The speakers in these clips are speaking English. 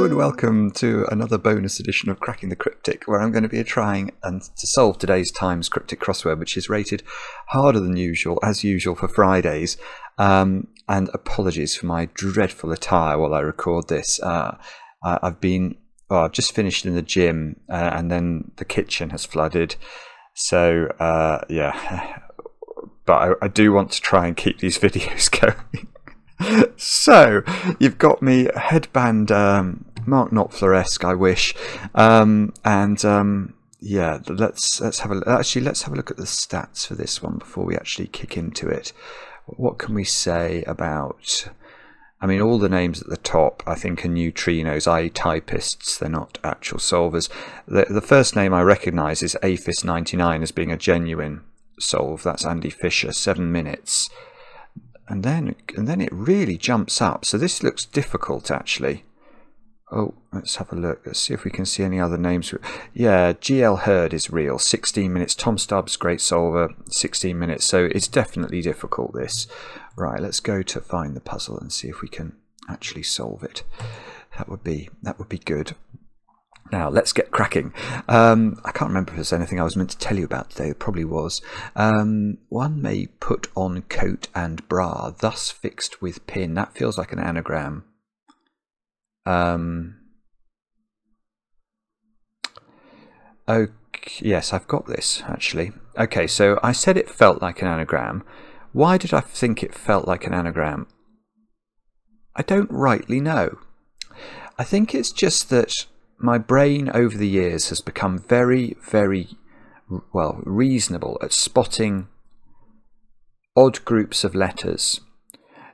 And welcome to another bonus edition of Cracking the Cryptic, where I'm going to be trying and to solve today's Times cryptic crossword, which is rated harder than usual, as usual for Fridays. Um, and apologies for my dreadful attire while I record this. Uh, I've been, well, I've just finished in the gym, uh, and then the kitchen has flooded. So uh, yeah, but I, I do want to try and keep these videos going so you've got me headband um, Mark Knopfler-esque, I wish, um, and um, yeah, let's let's have a actually let's have a look at the stats for this one before we actually kick into it. What can we say about? I mean, all the names at the top, I think, are neutrinos, i.e., typists. They're not actual solvers. The, the first name I recognise is Aphis99 as being a genuine solve. That's Andy Fisher, seven minutes and then and then it really jumps up so this looks difficult actually oh let's have a look let's see if we can see any other names yeah gl hurd is real 16 minutes tom stubbs great solver 16 minutes so it's definitely difficult this right let's go to find the puzzle and see if we can actually solve it that would be that would be good now, let's get cracking. Um, I can't remember if there's anything I was meant to tell you about today. Probably was. Um, one may put on coat and bra, thus fixed with pin. That feels like an anagram. Um, okay, yes, I've got this, actually. Okay, so I said it felt like an anagram. Why did I think it felt like an anagram? I don't rightly know. I think it's just that my brain over the years has become very, very, well, reasonable at spotting odd groups of letters.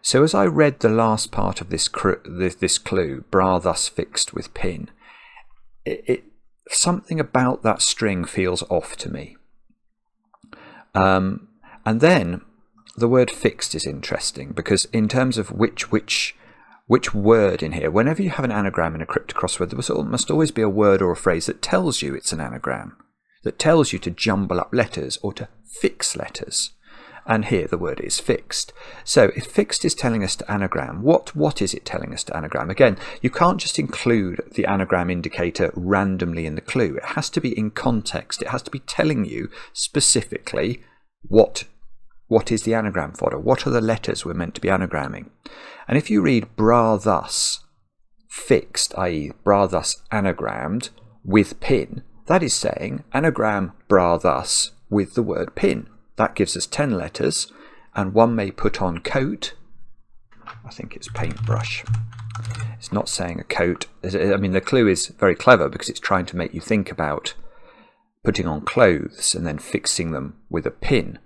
So as I read the last part of this, this clue, bra thus fixed with pin, it, it, something about that string feels off to me. Um, and then the word fixed is interesting because in terms of which which which word in here. Whenever you have an anagram in a cryptic crossword, there must always be a word or a phrase that tells you it's an anagram, that tells you to jumble up letters or to fix letters. And here the word is fixed. So if fixed is telling us to anagram, what, what is it telling us to anagram? Again, you can't just include the anagram indicator randomly in the clue. It has to be in context. It has to be telling you specifically what what is the anagram fodder? What are the letters we're meant to be anagramming? And if you read bra thus fixed, i.e., bra thus anagrammed with pin, that is saying anagram bra thus with the word pin. That gives us 10 letters, and one may put on coat. I think it's paintbrush. It's not saying a coat. I mean, the clue is very clever because it's trying to make you think about putting on clothes and then fixing them with a pin.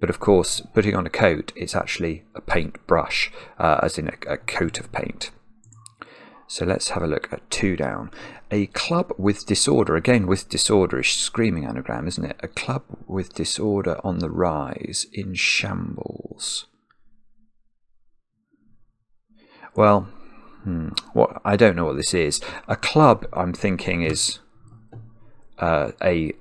But of course, putting on a coat, it's actually a paintbrush, uh, as in a, a coat of paint. So let's have a look at two down. A club with disorder, again with disorderish, screaming anagram, isn't it? A club with disorder on the rise, in shambles. Well, hmm, what I don't know what this is. A club, I'm thinking, is uh, a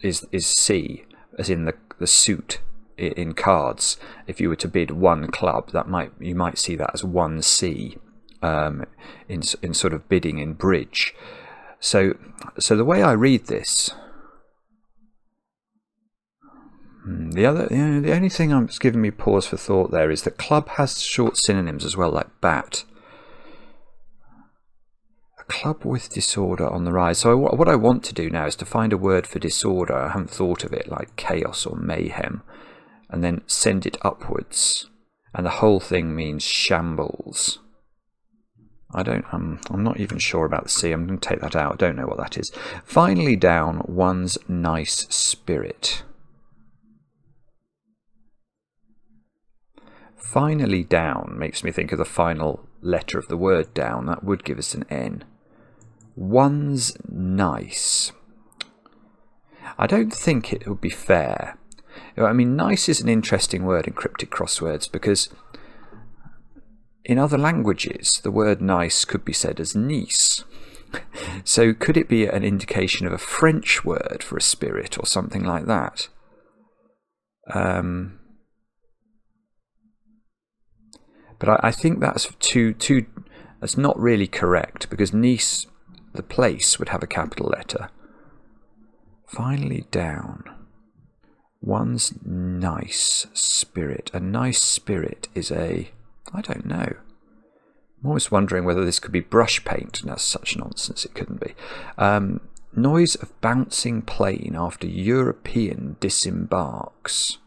is is C, as in the the suit in cards, if you were to bid one club, that might you might see that as one C um, in in sort of bidding in bridge. So so the way I read this, hmm, the other you know, the only thing that's giving me pause for thought there is that club has short synonyms as well, like bat. A club with disorder on the rise. So I, what I want to do now is to find a word for disorder. I haven't thought of it, like chaos or mayhem and then send it upwards. And the whole thing means shambles. I don't, I'm, I'm not even sure about the C. I'm going to take that out. I don't know what that is. Finally down, one's nice spirit. Finally down makes me think of the final letter of the word down. That would give us an N. One's nice. I don't think it would be fair I mean, nice is an interesting word in cryptic crosswords because in other languages, the word nice could be said as nice. So could it be an indication of a French word for a spirit or something like that? Um, but I, I, think that's too too That's not really correct because Nice, the place, would have a capital letter. Finally, down. One's nice spirit. A nice spirit is a. I don't know. I'm always wondering whether this could be brush paint. No, such nonsense. It couldn't be. Um, noise of bouncing plane after European disembarks.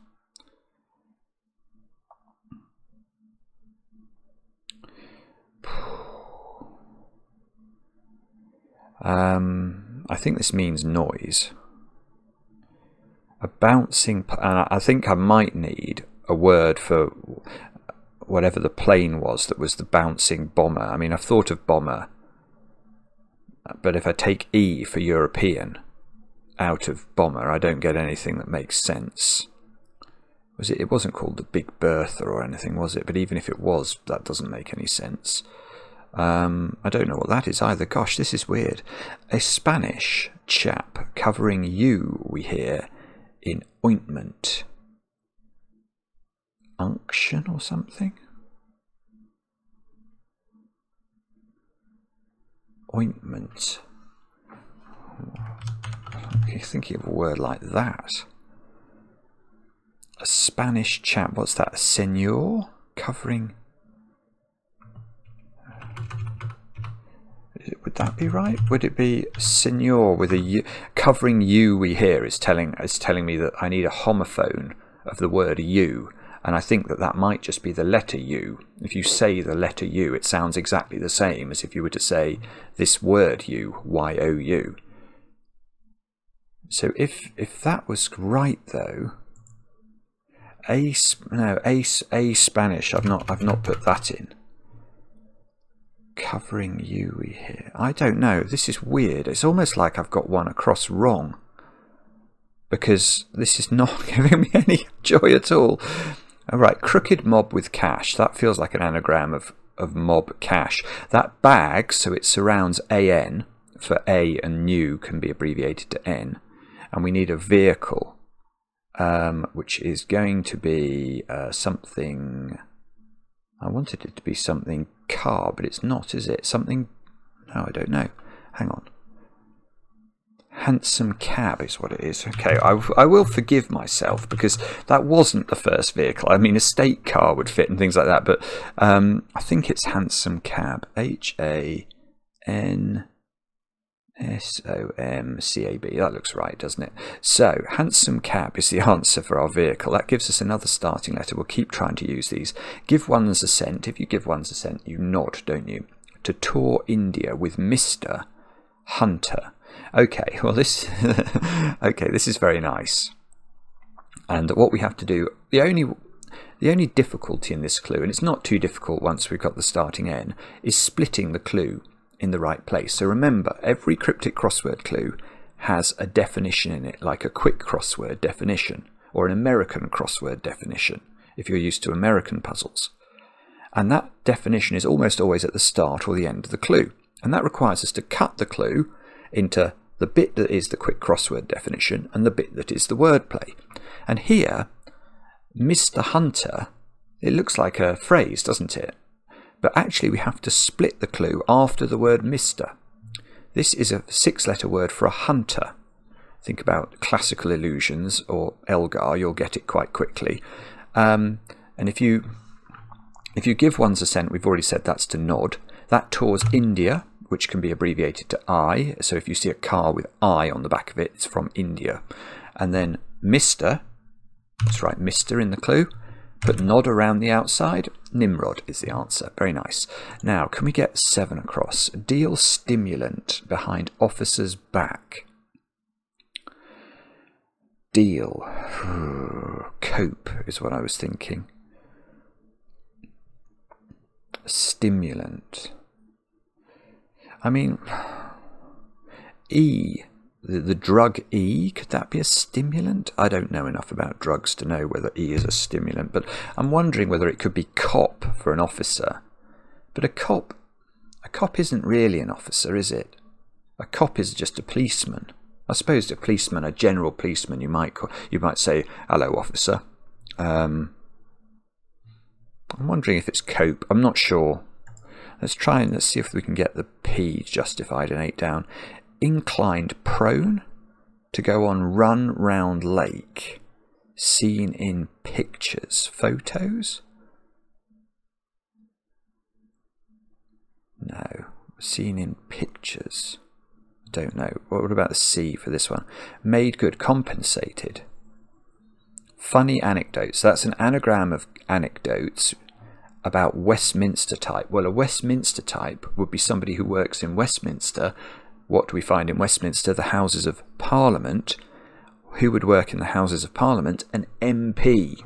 Um, I think this means noise. A bouncing, and I think I might need a word for whatever the plane was that was the bouncing bomber. I mean, I've thought of bomber, but if I take E for European out of bomber, I don't get anything that makes sense. Was it? It wasn't called the Big Bertha or anything, was it? But even if it was, that doesn't make any sense. Um, I don't know what that is either. Gosh, this is weird. A Spanish chap covering you, we hear, in ointment. Unction or something? Ointment. You're thinking of a word like that. A Spanish chap, what's that? A senor covering would that be right? Would it be senor with a U? Covering you we hear is telling is telling me that I need a homophone of the word you, and I think that that might just be the letter U. If you say the letter U, it sounds exactly the same as if you were to say this word U, Y O U. So if if that was right though, a no a a Spanish. I've not I've not put that in covering you here. I don't know. This is weird. It's almost like I've got one across wrong. Because this is not giving me any joy at all. Alright, crooked mob with cash. That feels like an anagram of, of mob cash. That bag, so it surrounds AN, for A and new can be abbreviated to N. And we need a vehicle, um, which is going to be uh, something I wanted it to be something car, but it's not, is it? Something. No, I don't know. Hang on. Hansom cab is what it is. Okay, I, I will forgive myself because that wasn't the first vehicle. I mean, a state car would fit and things like that, but um, I think it's hansom cab. H A N S O M C A B. That looks right, doesn't it? So, hansom cab is the answer for our vehicle. That gives us another starting letter. We'll keep trying to use these. Give one's assent. If you give one's assent, you nod, don't you? To tour India with Mr. Hunter. Okay, well, this. okay, this is very nice. And what we have to do, the only the only difficulty in this clue, and it's not too difficult once we've got the starting N, is splitting the clue in the right place. So remember, every cryptic crossword clue has a definition in it, like a quick crossword definition or an American crossword definition, if you're used to American puzzles. And that definition is almost always at the start or the end of the clue. And that requires us to cut the clue into the bit that is the quick crossword definition and the bit that is the wordplay. And here, Mr. Hunter, it looks like a phrase, doesn't it? but actually we have to split the clue after the word Mr. This is a six letter word for a hunter. Think about classical illusions or Elgar, you'll get it quite quickly. Um, and if you if you give one's assent, we've already said that's to nod. That tours India, which can be abbreviated to I. So if you see a car with I on the back of it, it's from India. And then Mr. That's right, Mr. in the clue. Put nod around the outside. Nimrod is the answer. Very nice. Now, can we get seven across? Deal stimulant behind officer's back. Deal. Cope is what I was thinking. Stimulant. I mean, E the, the drug E, could that be a stimulant? I don't know enough about drugs to know whether E is a stimulant, but I'm wondering whether it could be cop for an officer. But a cop, a cop isn't really an officer, is it? A cop is just a policeman. I suppose a policeman, a general policeman, you might call, you might say, "Hello, officer." Um, I'm wondering if it's cope. I'm not sure. Let's try and let's see if we can get the P justified in 8 down. Inclined prone to go on run round lake. Seen in pictures. Photos? No. Seen in pictures. Don't know. What about the C for this one? Made good. Compensated. Funny anecdotes. That's an anagram of anecdotes about Westminster type. Well, a Westminster type would be somebody who works in Westminster. What do we find in Westminster? The Houses of Parliament. Who would work in the Houses of Parliament? An MP.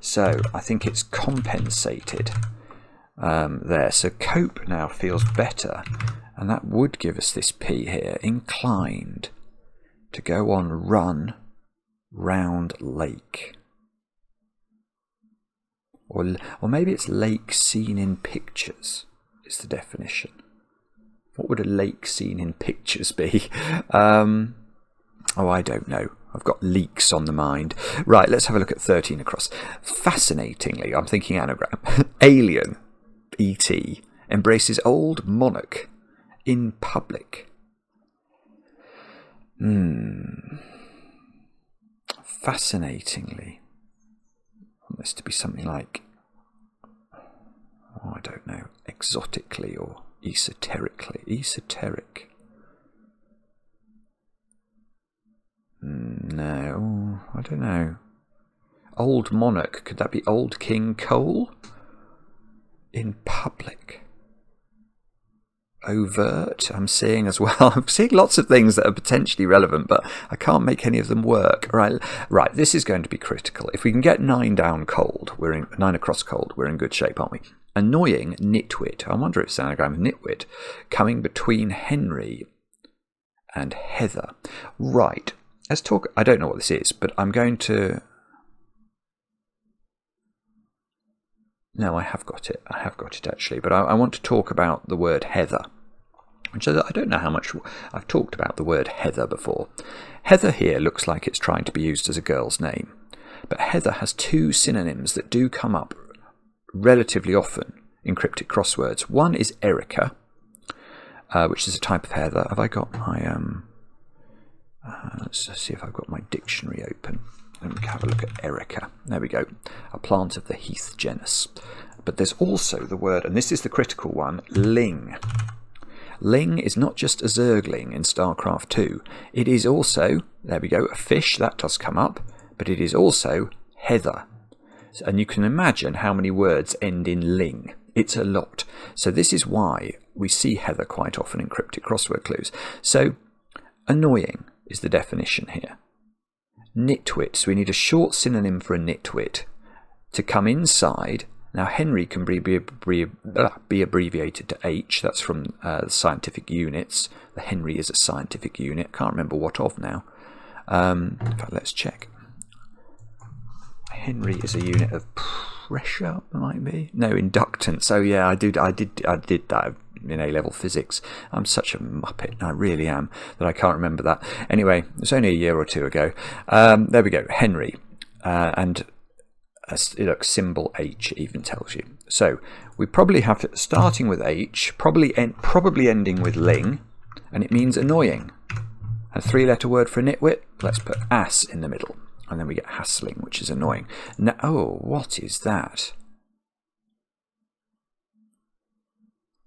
So I think it's compensated um, there. So cope now feels better. And that would give us this P here. Inclined to go on run round lake. Or, or maybe it's lake seen in pictures, is the definition. What would a lake seen in pictures be? Um, oh, I don't know. I've got leaks on the mind. Right, let's have a look at 13 across. Fascinatingly, I'm thinking anagram. Alien, E.T., embraces old monarch in public. Hmm. Fascinatingly want this to be something like, oh, I don't know, exotically or esoterically. Esoteric. Hmm, no, I don't know. Old monarch, could that be old King Cole? In public overt I'm seeing as well. I'm seeing lots of things that are potentially relevant, but I can't make any of them work. Right, right. This is going to be critical. If we can get nine down cold, we're in nine across cold. We're in good shape, aren't we? Annoying nitwit. I wonder if it's an anagram of nitwit coming between Henry and Heather. Right. Let's talk. I don't know what this is, but I'm going to No, I have got it. I have got it actually. But I, I want to talk about the word heather. Which I don't know how much I've talked about the word heather before. Heather here looks like it's trying to be used as a girl's name. But heather has two synonyms that do come up relatively often in cryptic crosswords. One is Erica, uh, which is a type of heather. Have I got my um? Uh, let's see if I've got my dictionary open. Let me have a look at Erica. There we go. A plant of the heath genus. But there's also the word, and this is the critical one, ling. Ling is not just a zergling in StarCraft 2. It is also, there we go, a fish, that does come up, but it is also heather. And you can imagine how many words end in ling. It's a lot. So this is why we see heather quite often in cryptic crossword clues. So annoying is the definition here nitwit. So we need a short synonym for a nitwit to come inside. Now, Henry can be, be, be, be abbreviated to H. That's from uh, scientific units. The Henry is a scientific unit. Can't remember what of now. Um, fact, let's check. Henry is a unit of pressure, might be. No, inductance. Oh yeah, I did. I did. I did that in A level physics. I'm such a muppet, I really am, that I can't remember that. Anyway, it's only a year or two ago. Um, there we go, Henry. Uh, and a, look, symbol H even tells you. So we probably have to, starting with H, probably en probably ending with ling, and it means annoying. A three letter word for a nitwit, let's put ass in the middle. And then we get hassling, which is annoying. Now, oh, what is that?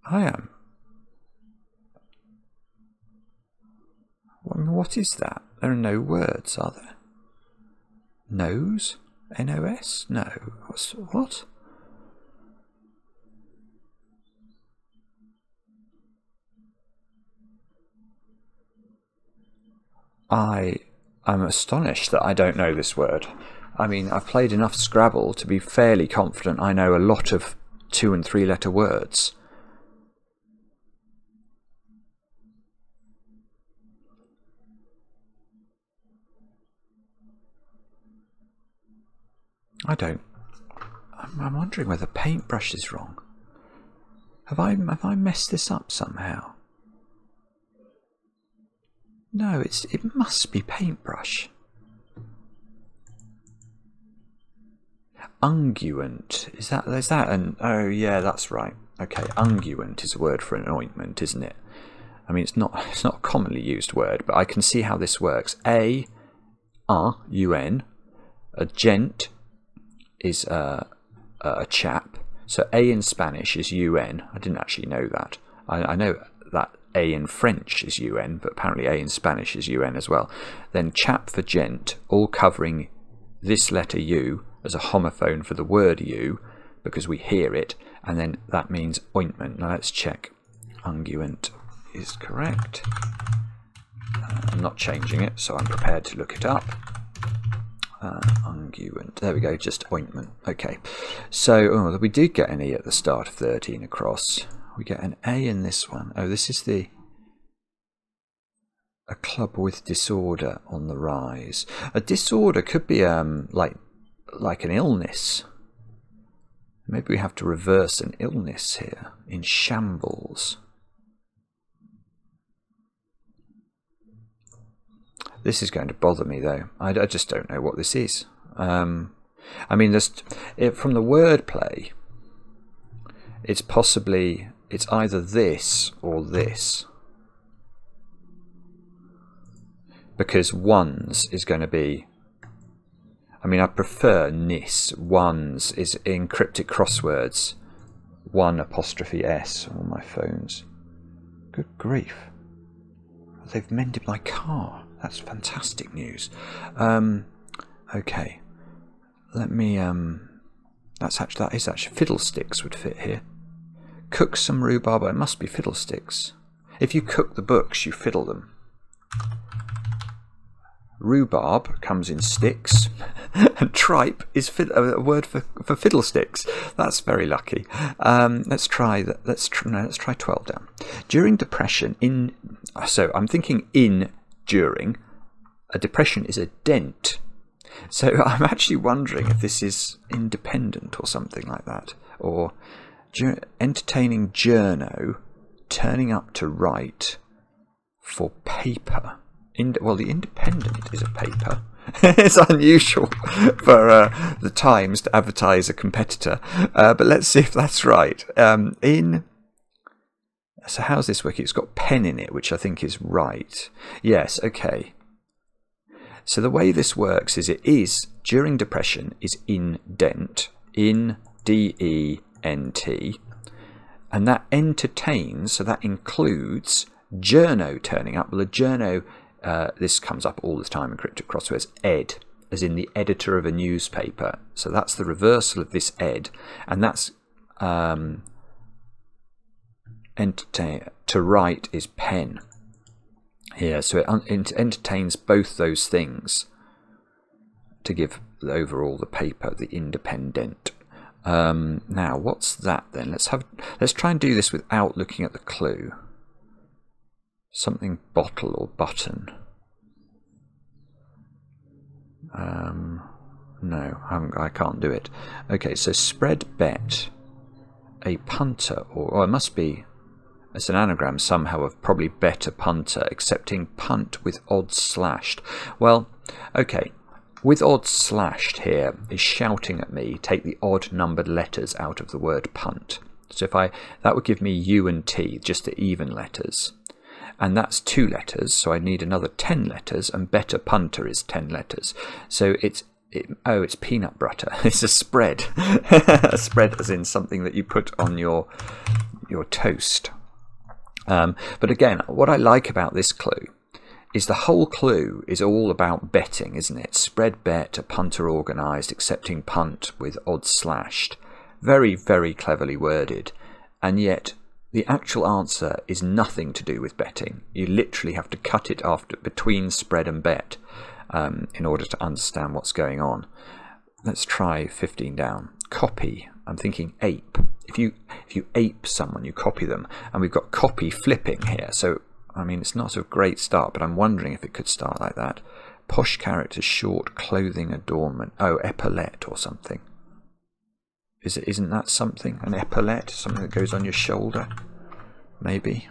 I am. What is that? There are no words, are there? Nose? N-O-S? No. What's, what? I am astonished that I don't know this word. I mean, I've played enough Scrabble to be fairly confident I know a lot of two and three letter words. I don't. I'm, I'm wondering whether paintbrush is wrong. Have I have I messed this up somehow? No, it's it must be paintbrush. Unguent is that is that an oh yeah that's right Okay, unguent is a word for an ointment, isn't it? I mean, it's not it's not a commonly used word, but I can see how this works. A, R, U, N, a gent is uh, a, a chap. So A in Spanish is UN. I didn't actually know that. I, I know that A in French is UN, but apparently A in Spanish is UN as well. Then chap for gent, all covering this letter U as a homophone for the word U because we hear it, and then that means ointment. Now let's check. Unguent is correct. Uh, I'm not changing it, so I'm prepared to look it up. Uh, unguent. There we go, just ointment. Okay, so oh, we did get an E at the start of 13 across. We get an A in this one. Oh, this is the a club with disorder on the rise. A disorder could be um like like an illness. Maybe we have to reverse an illness here in shambles. This is going to bother me though. I, I just don't know what this is. Um, I mean, there's, it, from the wordplay, it's possibly it's either this or this. Because ones is going to be I mean, I prefer NIS. Ones is in cryptic crosswords. One apostrophe S on my phones. Good grief. They've mended my car. That's fantastic news. Um, okay. Let me, um, that's actually, that is actually, fiddlesticks would fit here. Cook some rhubarb, it must be fiddlesticks. If you cook the books, you fiddle them. Rhubarb comes in sticks, and tripe is a word for, for fiddlesticks. That's very lucky. Um, let's try that. Let's no, let's try twelve down. During depression, in so I'm thinking in during. A depression is a dent. So I'm actually wondering if this is independent or something like that, or entertaining journo turning up to write for paper. In, well, the Independent is a paper. it's unusual for uh, the Times to advertise a competitor, uh, but let's see if that's right. Um, in so how's this working? It's got pen in it, which I think is right. Yes, okay. So the way this works is it is during depression is indent in D E N T, and that entertains. So that includes journo turning up. Well, a journo uh, this comes up all the time in cryptic crosswords, ed, as in the editor of a newspaper. So that's the reversal of this ed, and that's um, entertain, to write is pen here. So it, it entertains both those things to give overall the paper the independent. Um, now, what's that then? Let's have let's try and do this without looking at the clue something bottle or button. Um, no, I, I can't do it. Okay, so spread bet a punter, or, or it must be it's an anagram somehow of probably better punter, accepting punt with odds slashed. Well, okay, with odds slashed here is shouting at me, take the odd numbered letters out of the word punt. So if I, that would give me U and T, just the even letters and that's two letters, so I need another 10 letters, and better punter is 10 letters. So it's it, oh, it's peanut butter. It's a spread. a spread as in something that you put on your your toast. Um, but again, what I like about this clue is the whole clue is all about betting, isn't it? Spread bet, a punter organised, accepting punt with odds slashed. Very, very cleverly worded. And yet, the actual answer is nothing to do with betting. You literally have to cut it after between spread and bet um, in order to understand what's going on. Let's try 15 down. Copy. I'm thinking ape. If you if you ape someone, you copy them, and we've got copy flipping here. So I mean, it's not a great start, but I'm wondering if it could start like that. Posh characters, short clothing adornment. Oh, epaulette or something. Is it, isn't that something? An epaulette? Something that goes on your shoulder? Maybe.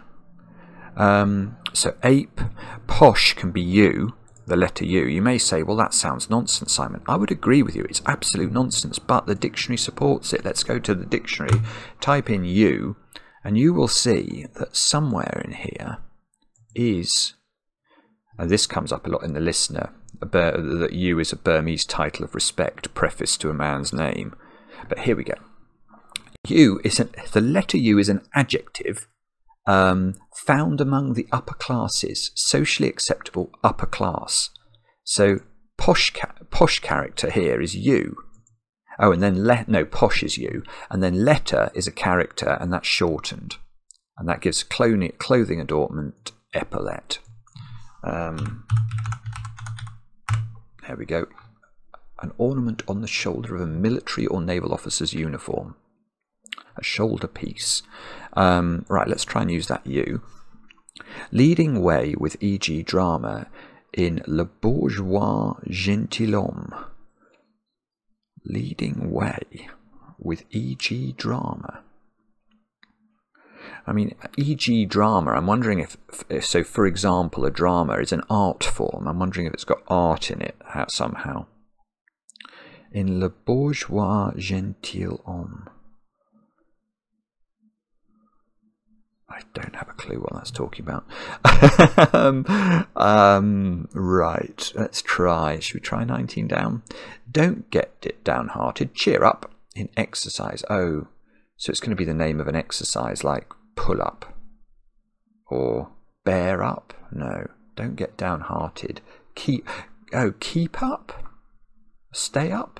Um, so ape, posh can be you, the letter U. You may say, well, that sounds nonsense, Simon. I would agree with you. It's absolute nonsense, but the dictionary supports it. Let's go to the dictionary, type in U, and you will see that somewhere in here is, and this comes up a lot in the listener, that U is a Burmese title of respect, preface to a man's name. But here we go. U is an, the letter U is an adjective um, found among the upper classes, socially acceptable upper class. So posh, ca posh character here is U. Oh, and then let no posh is U, and then letter is a character, and that's shortened, and that gives clothing adornment epaulet. Um, there we go. An ornament on the shoulder of a military or naval officer's uniform. A shoulder piece. Um, right, let's try and use that U. Leading way with e.g. drama in Le Bourgeois Gentilhomme. Leading way with e.g. drama. I mean, e.g. drama, I'm wondering if, if, so for example, a drama is an art form. I'm wondering if it's got art in it somehow. In Le Bourgeois Gentilhomme. I don't have a clue what that's talking about. um, um, right, let's try. Should we try 19 down? Don't get it downhearted. Cheer up in exercise. Oh, so it's going to be the name of an exercise like pull up or bear up. No, don't get downhearted. Keep, oh, keep up? Stay up?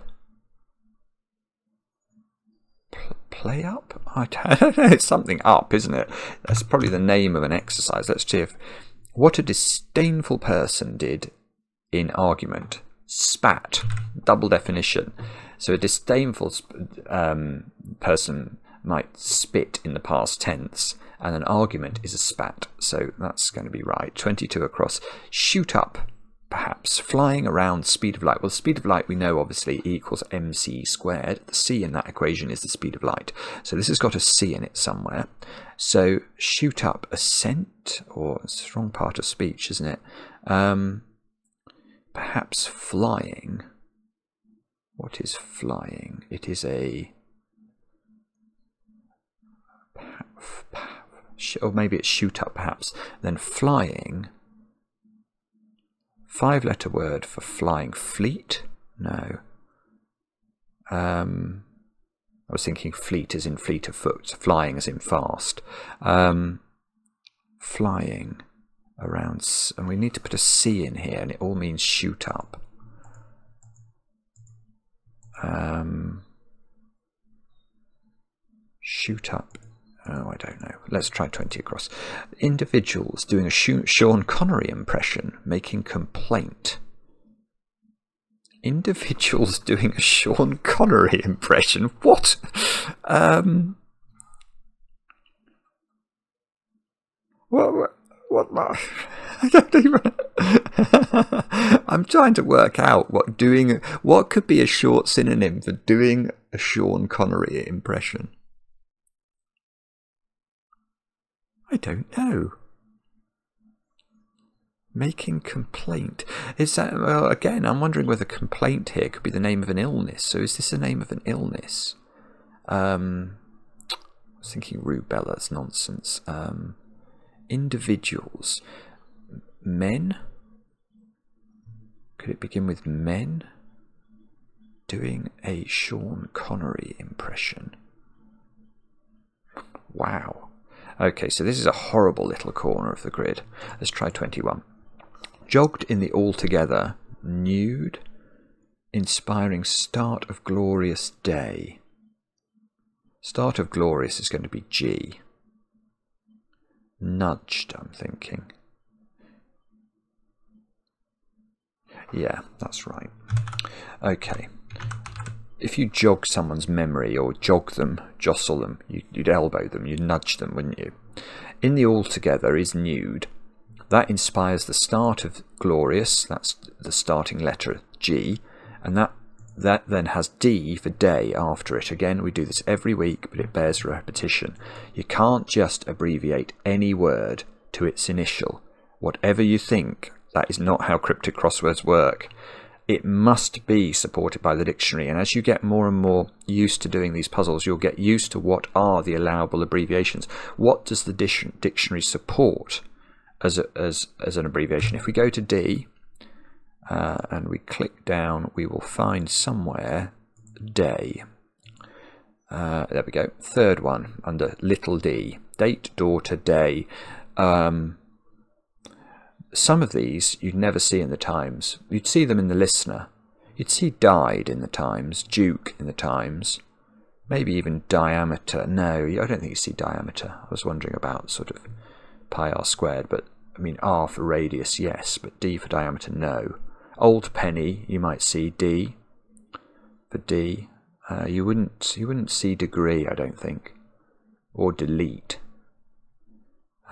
play up? I don't know. It's something up, isn't it? That's probably the name of an exercise. Let's see if what a disdainful person did in argument. Spat. Double definition. So a disdainful um, person might spit in the past tense, and an argument is a spat. So that's going to be right. 22 across. Shoot up perhaps flying around speed of light. Well, the speed of light we know obviously equals mc squared. The c in that equation is the speed of light. So this has got a c in it somewhere. So shoot up ascent, or a strong part of speech, isn't it? Um, perhaps flying. What is flying? It is a or maybe it's shoot up perhaps then flying Five letter word for flying fleet? No. Um, I was thinking fleet as in fleet of foot, flying as in fast. Um, flying around, and we need to put a C in here, and it all means shoot up. Um, shoot up Oh, I don't know. Let's try 20 across. Individuals doing a Sean Connery impression making complaint. Individuals doing a Sean Connery impression? What? Um. What? What? what I don't even. I'm trying to work out what doing. What could be a short synonym for doing a Sean Connery impression? I don't know. Making complaint. Is that, well, again, I'm wondering whether complaint here could be the name of an illness. So is this the name of an illness? Um, I was thinking rubella's nonsense. Um, individuals. Men? Could it begin with men? Doing a Sean Connery impression. Wow. Okay, so this is a horrible little corner of the grid. Let's try 21. Jogged in the altogether, nude, inspiring start of glorious day. Start of glorious is going to be G. Nudged, I'm thinking. Yeah, that's right. Okay if you jog someone's memory or jog them, jostle them, you'd elbow them, you'd nudge them, wouldn't you? In the altogether is nude. That inspires the start of glorious, that's the starting letter G, and that that then has D for day after it. Again, we do this every week, but it bears repetition. You can't just abbreviate any word to its initial. Whatever you think That is not how cryptic crosswords work. It must be supported by the dictionary, and as you get more and more used to doing these puzzles, you'll get used to what are the allowable abbreviations. What does the dictionary support as, a, as, as an abbreviation? If we go to D uh, and we click down, we will find somewhere day. Uh, there we go. Third one under little d. Date, daughter, day. Um, some of these you'd never see in the Times. You'd see them in the Listener. You'd see died in the Times, Duke in the Times, maybe even diameter. No, I don't think you see diameter. I was wondering about sort of pi r squared, but I mean r for radius, yes, but d for diameter, no. Old penny, you might see d for d. Uh, you wouldn't you wouldn't see degree, I don't think, or delete,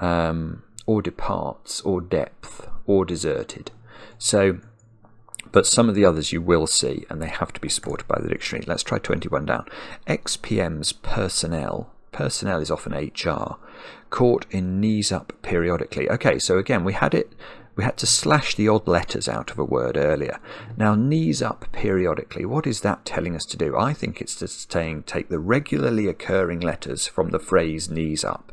um, or departs, or depth, or deserted. So, but some of the others you will see, and they have to be supported by the dictionary. Let's try 21 down. XPM's personnel. Personnel is often HR. Caught in knees up periodically. Okay, so again, we had it we had to slash the odd letters out of a word earlier. Now, knees up periodically, what is that telling us to do? I think it's just saying take the regularly occurring letters from the phrase knees up.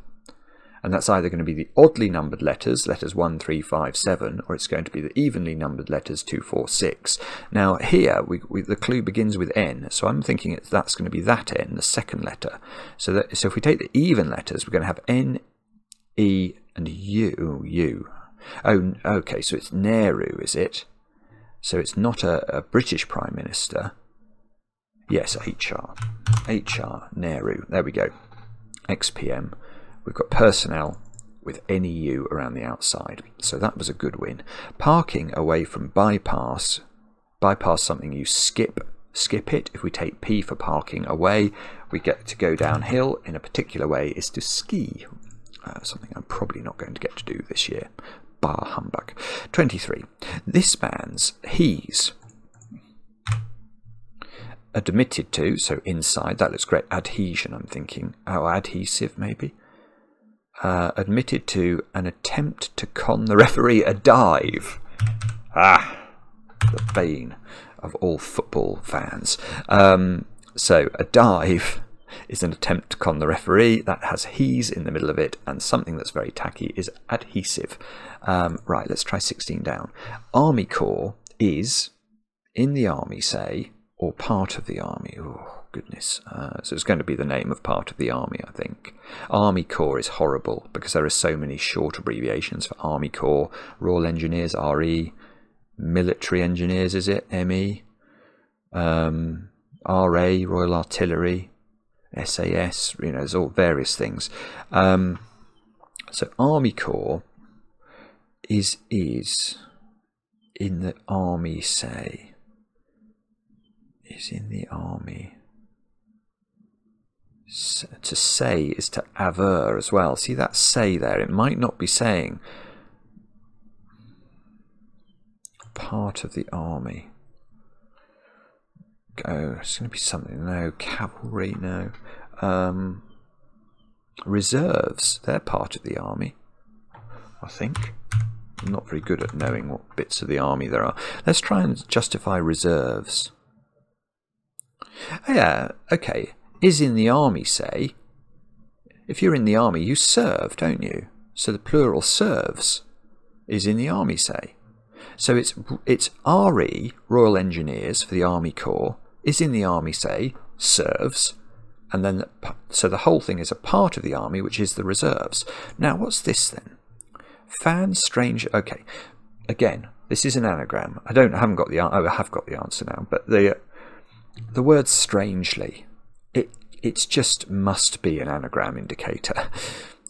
And that's either going to be the oddly numbered letters, letters 1, 3, 5, 7, or it's going to be the evenly numbered letters 2, 4, 6. Now, here, we, we, the clue begins with N, so I'm thinking that's going to be that N, the second letter. So, that, so if we take the even letters, we're going to have N, E, and U. U. Oh, okay, so it's Nehru, is it? So it's not a, a British Prime Minister. Yes, HR. HR, Nehru. There we go. XPM. We've got personnel with NEU around the outside. So that was a good win. Parking away from bypass. Bypass something you skip. Skip it. If we take P for parking away, we get to go downhill in a particular way is to ski. Uh, something I'm probably not going to get to do this year. Bar humbug. 23. This man's he's admitted to, so inside, that looks great. Adhesion, I'm thinking. Oh, adhesive, maybe. Uh, admitted to an attempt to con the referee a dive. Ah, the bane of all football fans. Um, so, a dive is an attempt to con the referee. That has he's in the middle of it, and something that's very tacky is adhesive. Um, right, let's try 16 down. Army Corps is in the army, say, or part of the army. Oh, goodness. Uh, so it's going to be the name of part of the army, I think. Army Corps is horrible because there are so many short abbreviations for Army Corps. Royal Engineers, RE. Military Engineers, is it? ME. Um, RA, Royal Artillery. SAS, you know, there's all various things. Um, so Army Corps is is in the army say is in the army to say is to aver as well see that say there it might not be saying part of the army go it's going to be something no cavalry no um, reserves they're part of the army I think I'm not very good at knowing what bits of the army there are. Let's try and justify reserves. Oh, yeah, okay. Is in the army, say. If you're in the army, you serve, don't you? So the plural serves is in the army, say. So it's it's RE, Royal Engineers for the Army Corps, is in the army, say, serves, and then so the whole thing is a part of the army, which is the reserves. Now, what's this then? Fan strange. Okay, again, this is an anagram. I don't I haven't got the I have got the answer now, but the the word strangely, it's just must be an anagram indicator.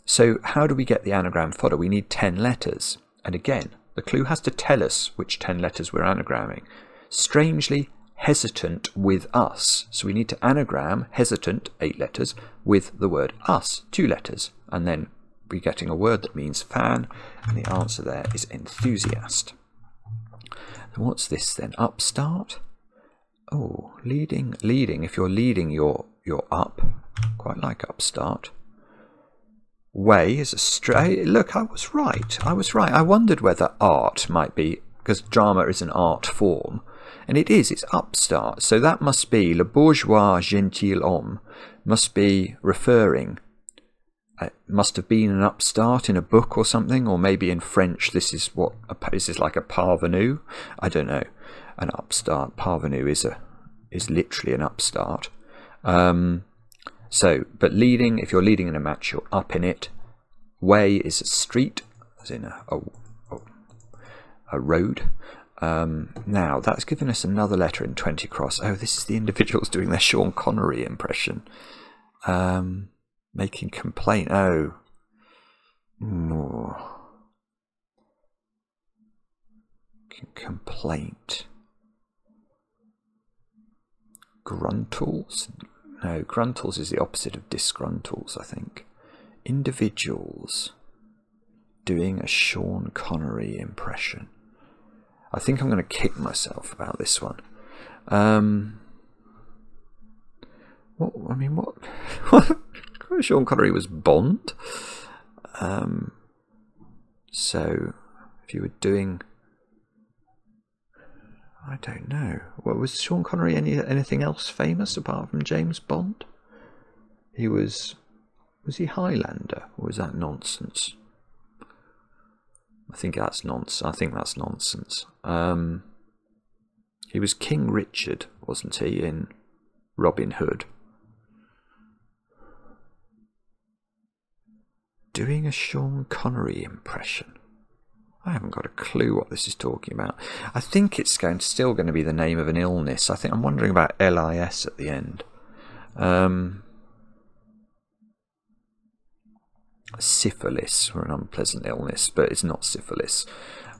So how do we get the anagram fodder? We need ten letters, and again, the clue has to tell us which ten letters we're anagramming. Strangely hesitant with us. So we need to anagram hesitant, eight letters, with the word us, two letters, and then we're getting a word that means fan, and the answer there is enthusiast. what's this then? Upstart? Oh, leading, leading. If you're leading, you're, you're up. Quite like upstart. way is a straight. Look, I was right. I was right. I wondered whether art might be because drama is an art form, and it is. It's upstart. So that must be le bourgeois gentilhomme must be referring. It must have been an upstart in a book or something, or maybe in French. This is what this is like a parvenu. I don't know. An upstart parvenu is a is literally an upstart. Um, so, but leading, if you're leading in a match, you're up in it. Way is a street, as in a, a, a road. Um, now, that's given us another letter in 20 cross. Oh, this is the individuals doing their Sean Connery impression. Um, making complaint. Oh. More. Complaint. Gruntles? No, gruntles is the opposite of disgruntles, I think. Individuals doing a Sean Connery impression. I think I'm going to kick myself about this one. Um, what? I mean, what? Sean Connery was Bond. Um, so, if you were doing, I don't know. What was Sean Connery? Any anything else famous apart from James Bond? He was. Was he Highlander? Or was that nonsense? I think that's nonsense. I think that's nonsense. Um, he was King Richard, wasn't he, in Robin Hood? Doing a Sean Connery impression. I haven't got a clue what this is talking about. I think it's going still going to be the name of an illness. I think I'm wondering about LIS at the end. Um, syphilis or an unpleasant illness, but it's not syphilis.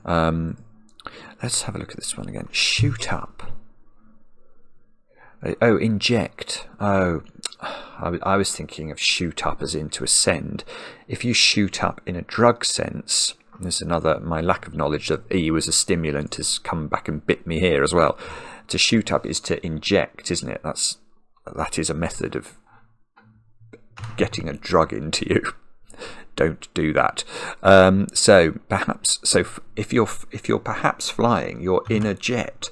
Um, let's have a look at this one again. Shoot up. Oh, inject. Oh, I, I was thinking of shoot up as in to ascend. If you shoot up in a drug sense, there's another, my lack of knowledge of E was a stimulant has come back and bit me here as well. To shoot up is to inject, isn't it? That's that is a method of getting a drug into you don't do that. Um, so perhaps, so if you're if you're perhaps flying, you're in a jet,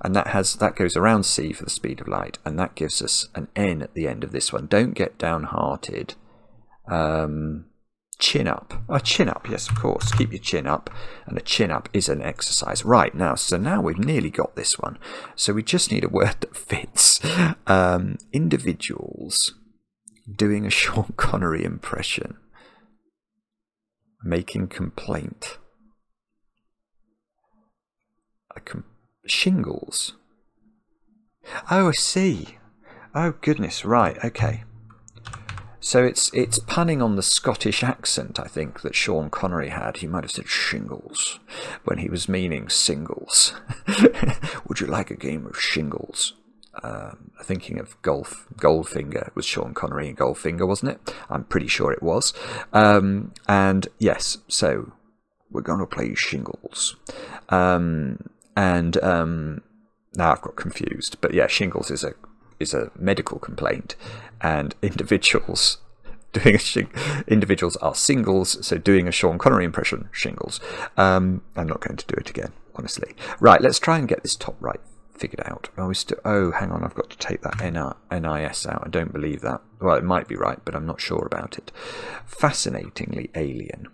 and that has that goes around c for the speed of light, and that gives us an n at the end of this one. Don't get downhearted. Um, chin up. A chin up, yes, of course. Keep your chin up, and a chin up is an exercise. Right now, so now we've nearly got this one. So we just need a word that fits. Um, individuals doing a Sean Connery impression making complaint. Com- shingles. Oh, I see. Oh goodness, right, okay. So it's it's punning on the Scottish accent, I think, that Sean Connery had. He might have said shingles when he was meaning singles. Would you like a game of shingles? um, thinking of Golf Goldfinger. Was Sean Connery in Goldfinger, wasn't it? I'm pretty sure it was. Um, and yes, so we're going to play shingles. Um, and um, now I've got confused, but yeah, shingles is a is a medical complaint, and individuals doing shing- individuals are singles, so doing a Sean Connery impression, shingles. Um, I'm not going to do it again, honestly. Right, let's try and get this top right figured out. Oh, we. Oh, hang on. I've got to take that NIS out. I don't believe that. Well, it might be right, but I'm not sure about it. Fascinatingly alien.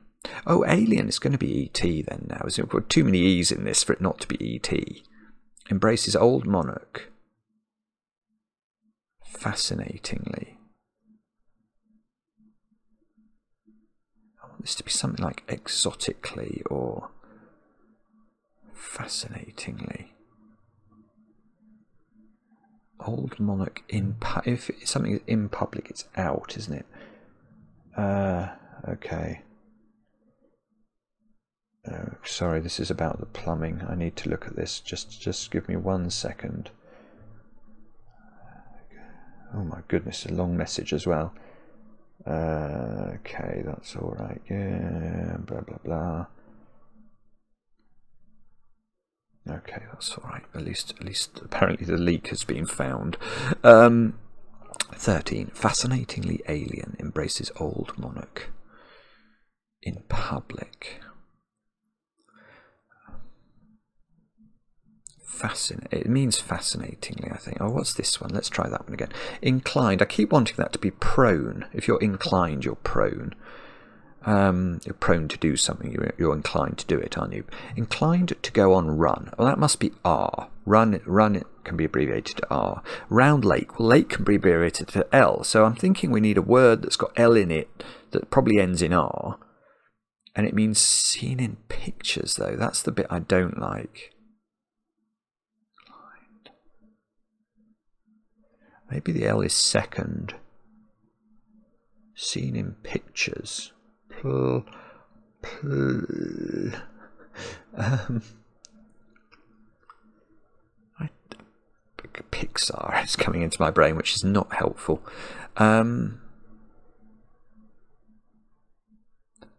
Oh, alien is going to be ET then now. Is it got too many E's in this for it not to be ET? Embraces old monarch. Fascinatingly. I want this to be something like exotically or fascinatingly old monarch in if something is in public, it's out, isn't it? Uh, okay. Oh, sorry, this is about the plumbing. I need to look at this. Just, just give me one second. Oh my goodness, a long message as well. Uh, okay, that's all right. Yeah, blah blah blah. Okay, that's all right. At least, at least, apparently the leak has been found. Um, Thirteen. Fascinatingly alien embraces old monarch. in public. Fascin it means fascinatingly, I think. Oh, what's this one? Let's try that one again. Inclined. I keep wanting that to be prone. If you're inclined, you're prone. Um, you're prone to do something. You're, you're inclined to do it, aren't you? Inclined to go on run. Well, that must be R. Run, run it can be abbreviated to R. Round lake. Well, lake can be abbreviated to L. So I'm thinking we need a word that's got L in it that probably ends in R. And it means seen in pictures, though. That's the bit I don't like. Maybe the L is second. Seen in pictures. Pl, pl, um, I, Pixar is coming into my brain, which is not helpful. Um,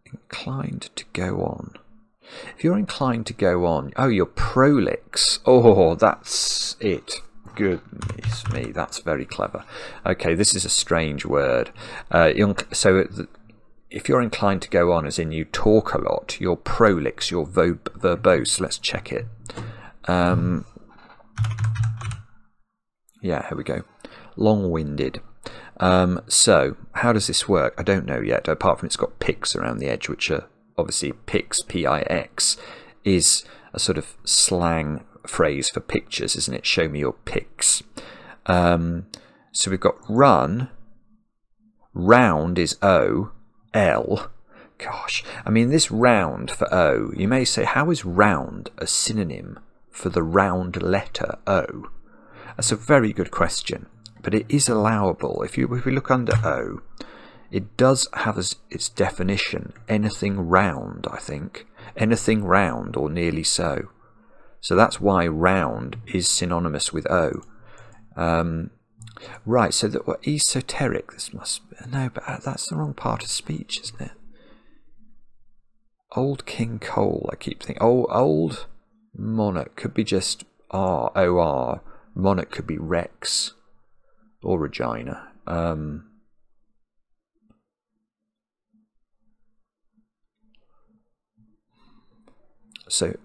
inclined to go on. If you're inclined to go on, oh, you're prolix. Oh, that's it. Goodness me, that's very clever. Okay, this is a strange word. Uh, so if you're inclined to go on, as in you talk a lot, you're prolix, you're verbose. Let's check it. Um, yeah, here we go. Long-winded. Um, so, how does this work? I don't know yet, apart from it's got pix around the edge, which are obviously pix, P-I-X, is a sort of slang phrase for pictures, isn't it? Show me your pics. Um, so we've got run, round is O, L. Gosh, I mean, this round for O, you may say, how is round a synonym for the round letter O? That's a very good question, but it is allowable. If, you, if we look under O, it does have as its definition anything round, I think. Anything round or nearly so. So that's why round is synonymous with O. Um, right, so that what esoteric, this must be, no, but uh, that's the wrong part of speech, isn't it? Old King Cole, I keep thinking. Oh, old monarch could be just R, O R. Monarch could be Rex or Regina. Um, so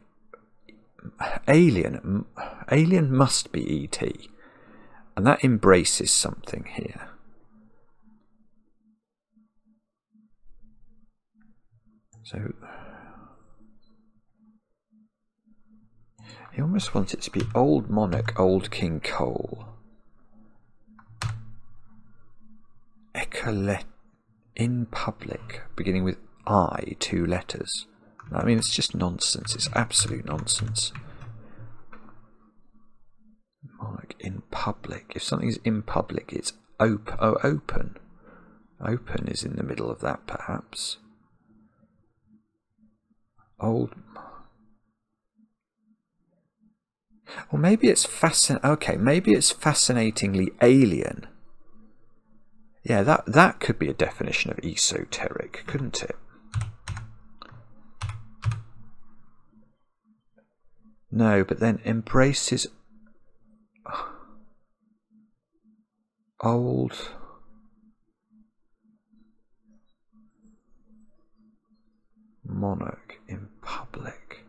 Alien, Alien must be ET, and that embraces something here. So he almost wants it to be Old Monarch, Old King Cole. Ecolet in public, beginning with I, two letters. I mean, it's just nonsense. It's absolute nonsense. Like in public. If something's in public, it's op oh, open. Open is in the middle of that, perhaps. Old. Or maybe it's fascin. Okay, maybe it's fascinatingly alien. Yeah, that that could be a definition of esoteric, couldn't it? No, but then embraces old monarch in public.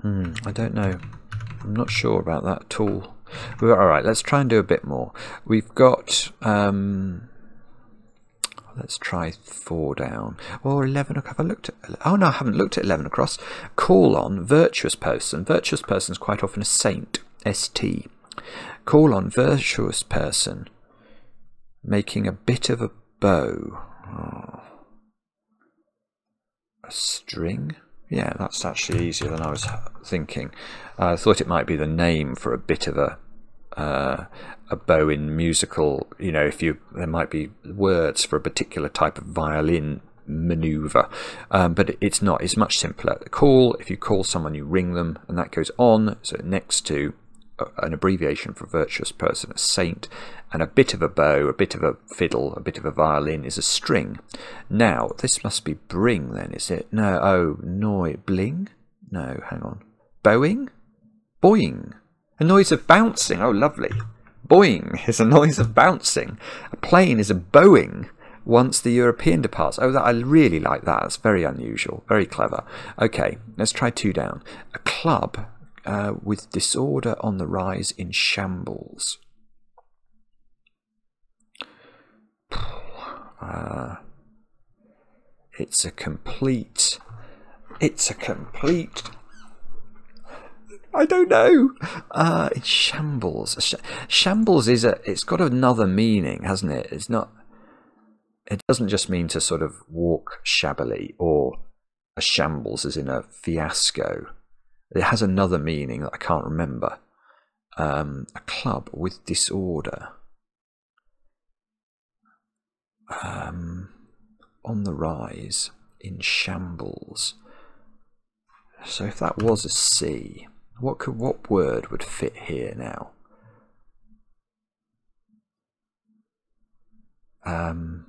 Hmm, I don't know. I'm not sure about that at all. All right, let's try and do a bit more. We've got. Um, let's try four down or 11 have i looked at oh no i haven't looked at 11 across call on virtuous person virtuous person is quite often a saint st call on virtuous person making a bit of a bow oh. a string yeah, that's actually easier than I was thinking. I thought it might be the name for a bit of a uh, a bow in musical. You know, if you there might be words for a particular type of violin maneuver, um, but it's not. It's much simpler. Call if you call someone, you ring them, and that goes on. So next to an abbreviation for virtuous person, a saint, and a bit of a bow, a bit of a fiddle, a bit of a violin is a string. Now, this must be bring then, is it? No, oh, noi, bling? No, hang on. Bowing? Boing. A noise of bouncing. Oh, lovely. Boing is a noise of bouncing. A plane is a Boeing once the European departs. Oh, that, I really like that. That's very unusual. Very clever. Okay, let's try two down. A club uh, with disorder on the rise in shambles. Uh, it's a complete. It's a complete. I don't know. Uh, it's shambles. Sh- shambles is a. It's got another meaning, hasn't it? It's not. It doesn't just mean to sort of walk shabbily or a shambles as in a fiasco. It has another meaning that I can't remember. Um, a club with disorder. Um, on the rise, in shambles. So if that was a C, what could what word would fit here now? Um,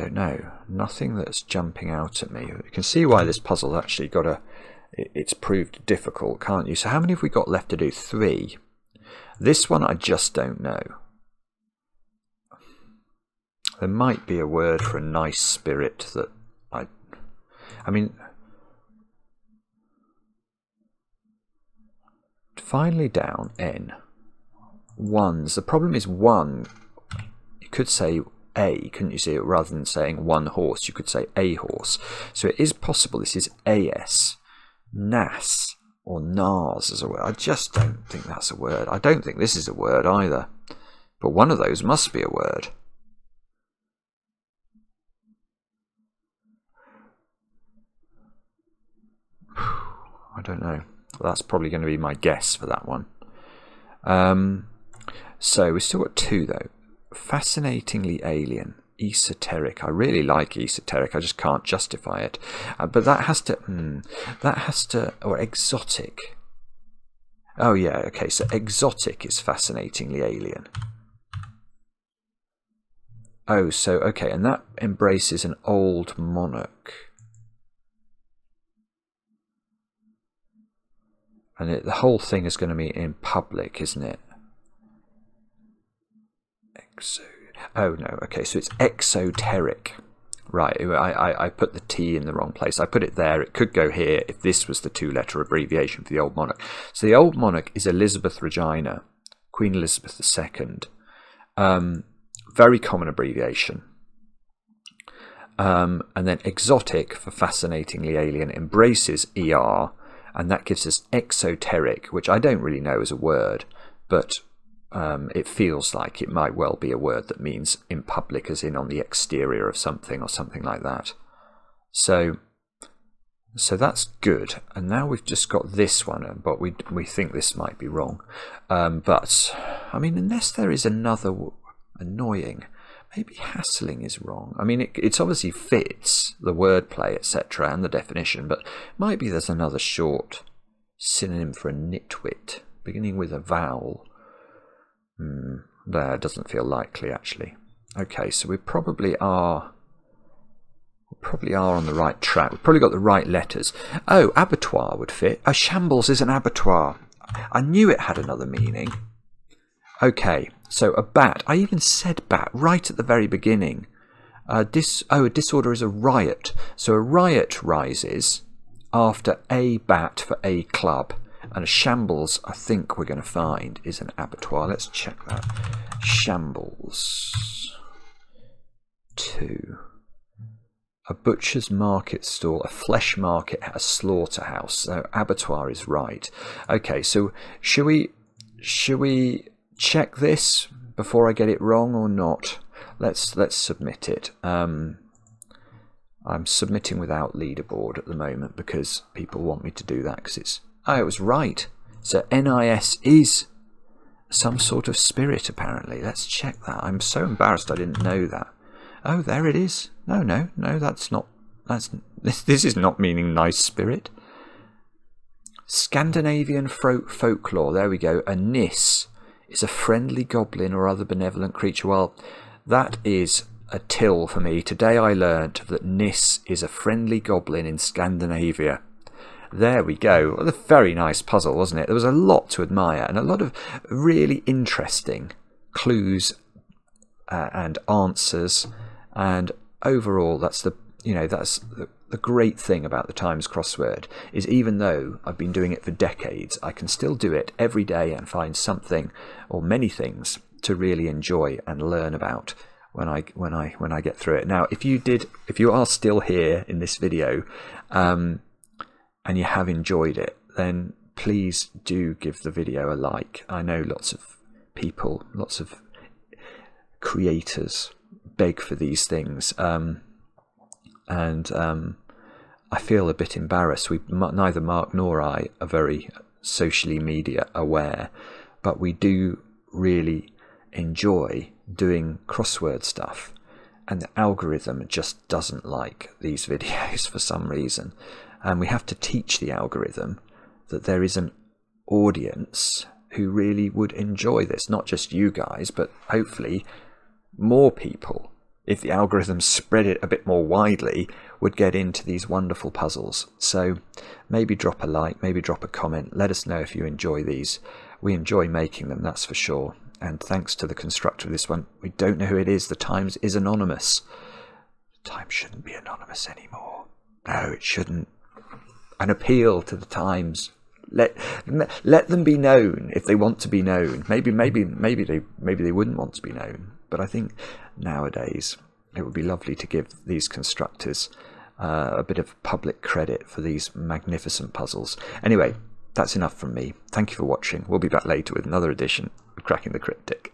don't know. Nothing that's jumping out at me. You can see why this puzzle's actually got a. It's proved difficult, can't you? So how many have we got left to do? Three. This one I just don't know. There might be a word for a nice spirit that I. I mean. Finally, down N. Ones. The problem is one. You could say a, couldn't you see it? Rather than saying one horse, you could say a horse. So it is possible this is AS, NAS, or NAS as a word. I just don't think that's a word. I don't think this is a word either. But one of those must be a word. I don't know. That's probably going to be my guess for that one. Um, so we've still got two though. Fascinatingly alien, esoteric. I really like esoteric. I just can't justify it. Uh, but that has to. Hmm, that has to. Or exotic. Oh yeah. Okay. So exotic is fascinatingly alien. Oh, so okay, and that embraces an old monarch. And it, the whole thing is going to be in public, isn't it? Exo. Oh no. Okay, so it's exoteric. Right, I, I, I put the T in the wrong place. I put it there. It could go here if this was the two letter abbreviation for the old monarch. So the old monarch is Elizabeth Regina, Queen Elizabeth II. Um, very common abbreviation. Um, and then exotic for fascinatingly alien embraces ER and that gives us exoteric, which I don't really know as a word, but um, it feels like it might well be a word that means in public, as in on the exterior of something or something like that. So, so that's good. And now we've just got this one, but we we think this might be wrong. Um, but I mean, unless there is another annoying maybe hassling is wrong. I mean, it it's obviously fits the wordplay, etc., and the definition, but might be there's another short synonym for a nitwit, beginning with a vowel. Hmm, there doesn't feel likely actually. Okay, so we probably are. Probably are on the right track. We've probably got the right letters. Oh, abattoir would fit. A shambles is an abattoir. I knew it had another meaning. Okay, so a bat. I even said bat right at the very beginning. Uh, dis oh, a disorder is a riot. So a riot rises after a bat for a club. And a shambles, I think we're going to find, is an abattoir. Let's check that. Shambles. Two. A butcher's market stall, a flesh market, a slaughterhouse. So abattoir is right. Okay, so should we should we check this before I get it wrong or not. Let's let's submit it. Um, I'm submitting without leaderboard at the moment because people want me to do that because it's it was right. So NIS is some sort of spirit apparently. Let's check that. I'm so embarrassed I didn't know that. Oh, there it is. No, no, no. That's not. That's this. This is not meaning nice spirit. Scandinavian folk folklore. There we go. A Nis is a friendly goblin or other benevolent creature. Well, that is a TIL for me. Today I learnt that Nis is a friendly goblin in Scandinavia. There we go. A very nice puzzle, wasn't it? There was a lot to admire and a lot of really interesting clues uh, and answers. And overall, that's the you know that's the, the great thing about the Times crossword is even though I've been doing it for decades, I can still do it every day and find something or many things to really enjoy and learn about when I when I when I get through it. Now, if you did, if you are still here in this video, um, and you have enjoyed it, then please do give the video a like. I know lots of people, lots of creators beg for these things, um, and um, I feel a bit embarrassed. We neither Mark nor I are very socially media aware, but we do really enjoy doing crossword stuff and the algorithm just doesn't like these videos for some reason and we have to teach the algorithm that there is an audience who really would enjoy this not just you guys but hopefully more people if the algorithm spread it a bit more widely would get into these wonderful puzzles so maybe drop a like maybe drop a comment let us know if you enjoy these we enjoy making them that's for sure and thanks to the constructor of this one, we don't know who it is. The Times is anonymous. The Times shouldn't be anonymous anymore. No, it shouldn't. An appeal to the Times. Let let them be known if they want to be known. Maybe maybe maybe they maybe they wouldn't want to be known. But I think nowadays it would be lovely to give these constructors uh, a bit of public credit for these magnificent puzzles. Anyway, that's enough from me. Thank you for watching. We'll be back later with another edition of Cracking the Cryptic.